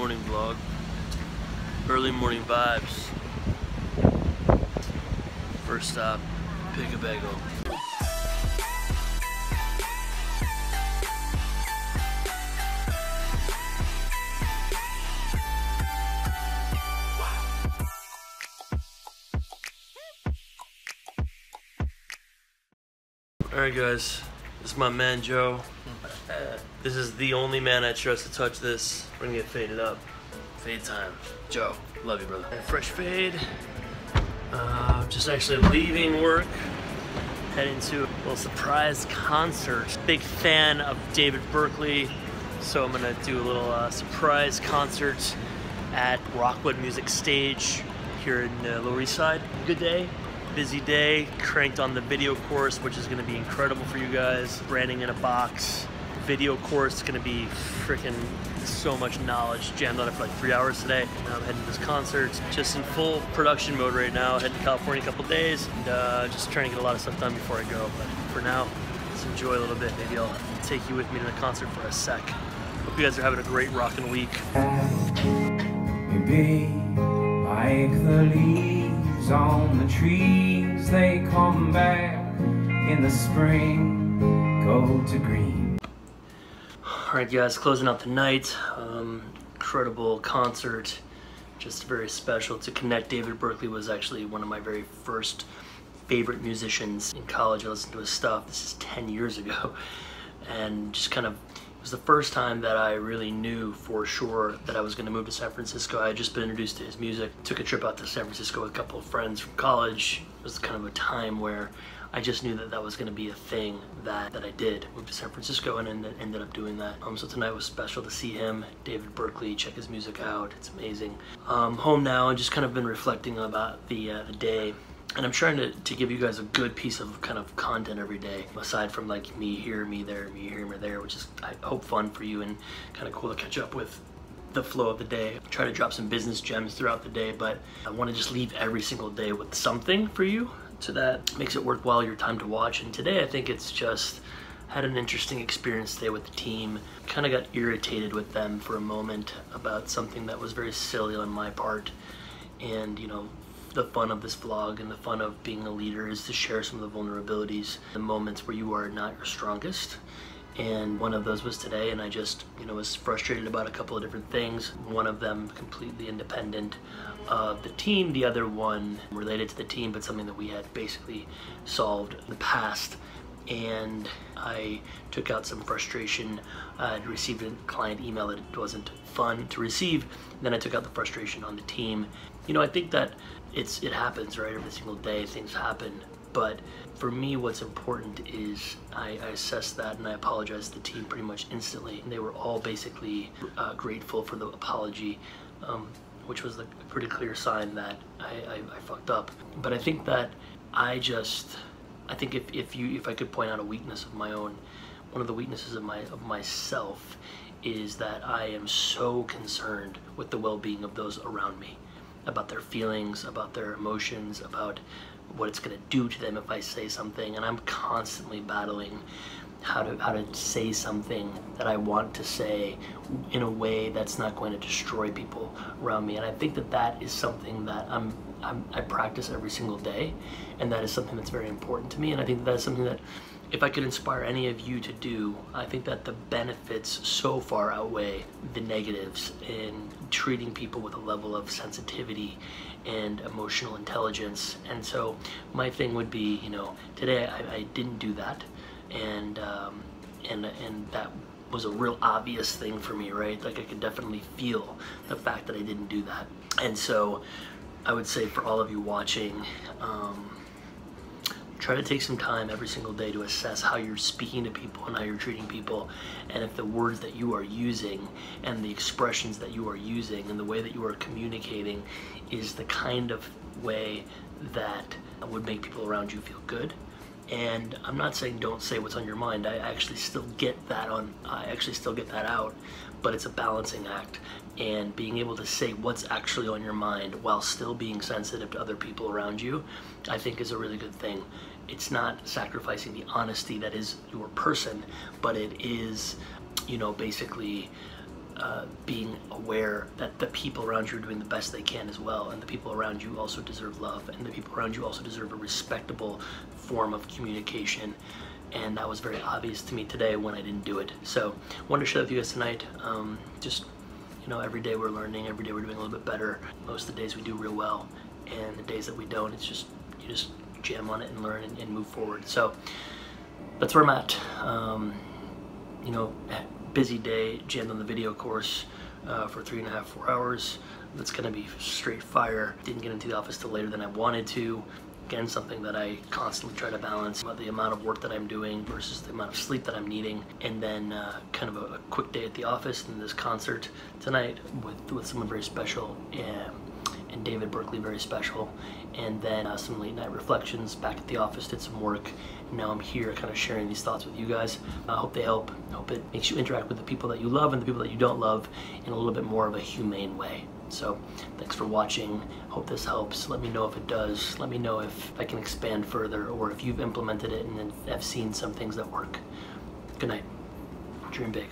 morning vlog. Early morning vibes. First stop, Pick a Bagel. Alright guys, this is my man Joe. This is the only man I trust to touch this. We're gonna get faded up. Fade time. Joe, love you brother. Fresh fade. Uh, just actually leaving work. Heading to a little surprise concert. Big fan of David Berkeley. So I'm gonna do a little uh, surprise concert at Rockwood Music Stage here in uh, Lower East Side. Good day, busy day. Cranked on the video course, which is gonna be incredible for you guys. Branding in a box. Video course is gonna be freaking so much knowledge. Jammed on it for like three hours today. Now I'm heading to this concert. Just in full production mode right now. Heading to California a couple days. And uh, just trying to get a lot of stuff done before I go. But for now, let's enjoy a little bit. Maybe I'll take you with me to the concert for a sec. Hope you guys are having a great rocking week. Maybe like the leaves on the trees, they come back in the spring, go to green. Alright guys, closing out the night. Um, incredible concert. Just very special to connect. David Berkeley was actually one of my very first favorite musicians in college. I listened to his stuff. This is 10 years ago. And just kind of, it was the first time that I really knew for sure that I was going to move to San Francisco. I had just been introduced to his music. Took a trip out to San Francisco with a couple of friends from college. It was kind of a time where I just knew that that was going to be a thing that, that I did. Moved to San Francisco and ended, ended up doing that. Um, so tonight was special to see him, David Berkeley, check his music out. It's amazing. Um, home now and just kind of been reflecting about the, uh, the day. And I'm trying to, to give you guys a good piece of kind of content every day, aside from like me here, me there, me here, me there, which is, I hope, fun for you and kind of cool to catch up with the flow of the day. Try to drop some business gems throughout the day, but I want to just leave every single day with something for you so that makes it worthwhile your time to watch. And today I think it's just had an interesting experience today with the team. Kind of got irritated with them for a moment about something that was very silly on my part. And you know, the fun of this vlog and the fun of being a leader is to share some of the vulnerabilities, the moments where you are not your strongest. And one of those was today, and I just, you know, was frustrated about a couple of different things. One of them completely independent of the team, the other one related to the team, but something that we had basically solved in the past. And I took out some frustration. I had received a client email that it wasn't fun to receive. Then I took out the frustration on the team. You know, I think that it's it happens, right? Every single day things happen. But for me, what's important is I, I assessed that and I apologized to the team pretty much instantly. And they were all basically uh, grateful for the apology. Um, which was a pretty clear sign that I, I, I, fucked up. But I think that I just, I think if, if you if I could point out a weakness of my own, one of the weaknesses of my of myself is that I am so concerned with the well-being of those around me, about their feelings, about their emotions, about what it's gonna do to them if I say something, and I'm constantly battling how to how to say something that I want to say in a way that's not going to destroy people around me. And I think that that is something that I'm, I'm I practice every single day, and that is something that's very important to me. And I think that is something that if I could inspire any of you to do, I think that the benefits so far outweigh the negatives in treating people with a level of sensitivity and emotional intelligence. And so my thing would be, you know, today I, I didn't do that and um, and and that was a real obvious thing for me, right? Like I could definitely feel the fact that I didn't do that, and so I would say for all of you watching. Um, try to take some time every single day to assess how you're speaking to people and how you're treating people and if the words that you are using and the expressions that you are using and the way that you are communicating is the kind of way that would make people around you feel good and I'm not saying don't say what's on your mind. I actually still get that on. I actually still get that out, but it's a balancing act. And being able to say what's actually on your mind while still being sensitive to other people around you, I think is a really good thing. It's not sacrificing the honesty that is your person, but it is, you know, basically uh, being aware that the people around you are doing the best they can as well, and the people around you also deserve love, and the people around you also deserve a respectable form of communication. And that was very obvious to me today when I didn't do it. So, wanted to share with you guys tonight. Um, just you know, every day we're learning, every day we're doing a little bit better. Most of the days we do real well, and the days that we don't, it's just you just jam on it and learn and, and move forward. So that's where I'm at. Um, you know, busy day, jammed on the video course uh, for three and a half, four hours. That's gonna be straight fire. Didn't get into the office till later than I wanted to. Again, something that I constantly try to balance about the amount of work that I'm doing versus the amount of sleep that I'm needing. And then uh, kind of a, a, quick day at the office and this concert tonight with, with someone very special. And, and David Berkeley, very special. And then uh, some late night reflections back at the office, did some work. And now I'm here kind of sharing these thoughts with you guys. I hope they help. I hope it makes you interact with the people that you love and the people that you don't love in a little bit more of a humane way. So thanks for watching. Hope this helps. Let me know if it does. Let me know if I can expand further or if you've implemented it and have seen some things that work. Good night. Dream big.